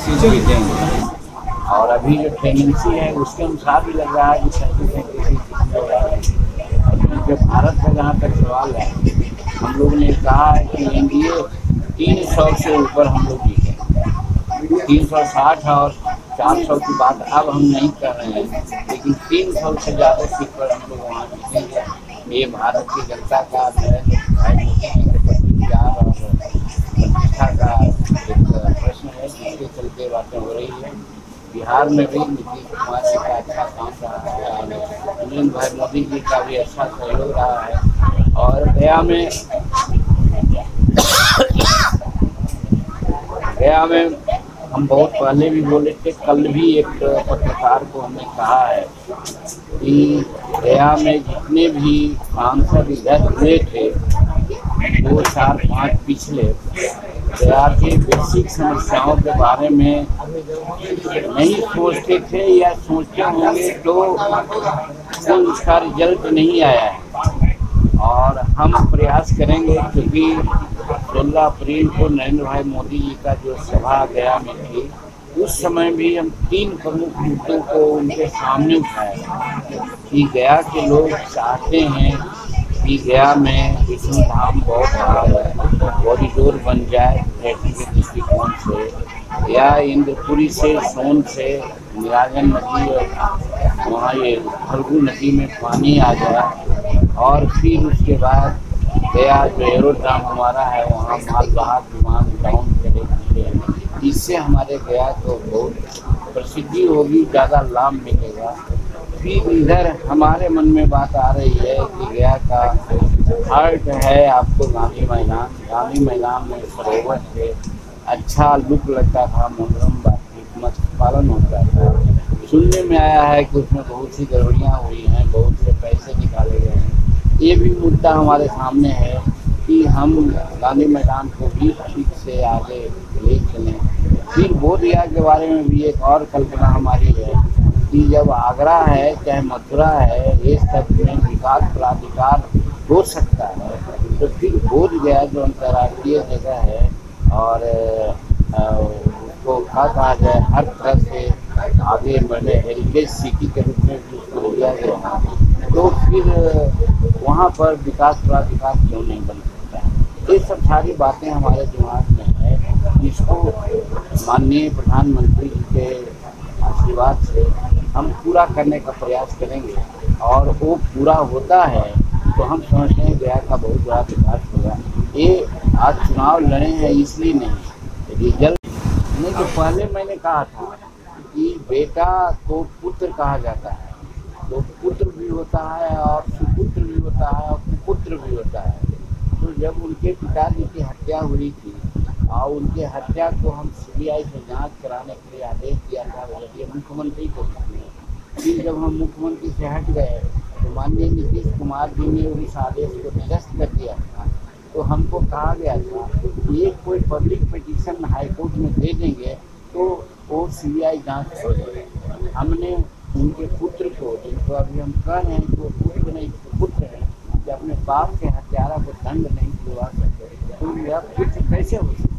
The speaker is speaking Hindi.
भी देंगे और अभी जो टेंडेंसी है, उसके अनुसार भी लग रहा है कि है हो है। क्योंकि भारत का जहाँ तक सवाल है, हम लोग ने कहा है कि एन डी ए तीन सौ से ऊपर हम लोग जीते तीन सौ साठ और चार सौ की बात अब हम नहीं कर रहे हैं, लेकिन तीन सौ से ज़्यादा सीट पर हम लोग वहाँ जीतेंगे ये भारत की जनता का नरेंद्र भाई मोदी जी के प्रति प्यार और प्रतिष्ठा का एक प्रश्न है जिसके चलते बातें हो रही है बिहार में भी नीतीश कुमार जी का अच्छा काम रहा है, और नरेंद्र भाई मोदी जी का भी अच्छा सहयोग रहा है, और गया में गया में हम बहुत पहले भी बोले थे, कल भी एक पत्रकार को हमने कहा है कि गया में जितने भी सांसद इधर हुए थे दो चार पाँच पिछले गया के बेसिक समस्याओं के बारे में नहीं सोचते थे या सोचते होंगे तो कोई उसका रिज़ल्ट नहीं आया है। और हम प्रयास करेंगे क्योंकि सोलह अप्रैल को नरेंद्र भाई मोदी जी का जो सभा गया में थी, उस समय भी हम तीन प्रमुख मुद्दों को उनके सामने उठाए कि गया के लोग चाहते हैं कि गया में विष्णु धाम बहुत बड़ा कॉरिडोर बन जाए के दृष्टिकोण से। या इंद्रपुरी से, सोन से निराजन नदी और वहाँ ये फल्गु नदी में पानी आ जाए। और फिर उसके बाद गया जो एरोड्राम हमारा है, वहाँ मालवाहक विमान डाउन करेंगे इससे हमारे गया को बहुत प्रसिद्धि होगी, ज़्यादा लाभ मिलेगा। फिर इधर हमारे मन में बात आ रही है कि गया का हर्ट है आपको गांधी मैदान। गांधी मैदान में सरोवर से अच्छा लुक लगता था, मनोरम बातचीत मत्स्य पालन होता था। सुनने में आया है कि उसमें बहुत सी गड़बड़ियाँ हुई हैं, बहुत से पैसे निकाले गए हैं। ये भी मुद्दा हमारे सामने है कि हम गांधी मैदान को भी ठीक से आगे ले चलें। फिर बोधगया के बारे में भी एक और कल्पना हमारी है। कि जब आगरा है, चाहे मथुरा है, ये सब में विकास, प्राधिकार हो सकता है। तो फिर बोध गया जो अंतर्राष्ट्रीय जगह है और उसको क्या कहा जाए, हर तरह से आगे बढ़े हेरिटेज सिटी के रूप में उसको लिया गया तो फिर, वहाँ पर विकास, प्राधिकार क्यों नहीं बन सकता? है ये सब सारी बातें हमारे दिमाग में है। जिसको माननीय प्रधानमंत्री जी के आशीर्वाद से हम पूरा करने का प्रयास करेंगे और वो पूरा होता है तो हम समझते हैं गया का बहुत बड़ा विकास होगा। ये आज चुनाव लड़े हैं, इसलिए नहीं। रिज़ल्ट नहीं तो पहले मैंने कहा था कि बेटा को पुत्र कहा जाता है। तो पुत्र भी होता है और सुपुत्र भी होता है और कुपुत्र भी होता है। तो जब उनके पिताजी की हत्या हुई थी और उनके हत्या को हम सीबीआई से जाँच कराने के लिए आदेश दिया था मुख्यमंत्री को फिर जब हम मुख्यमंत्री से हट गए तो माननीय नीतीश कुमार जी ने उस आदेश को निरस्त कर दिया था। तो हमको कहा गया था कि एक कोई पब्लिक पिटीशन हाईकोर्ट में दे देंगे तो वो सी बी आई जाँच हमने उनके पुत्र को, जिनको अभी हम कह रहे हैं कि वो पुत्र नहीं पुत्र है, कि अपने बाप के हत्यारा को दंड नहीं दिलवा सकते। तो यह पुत्र कैसे हो सकता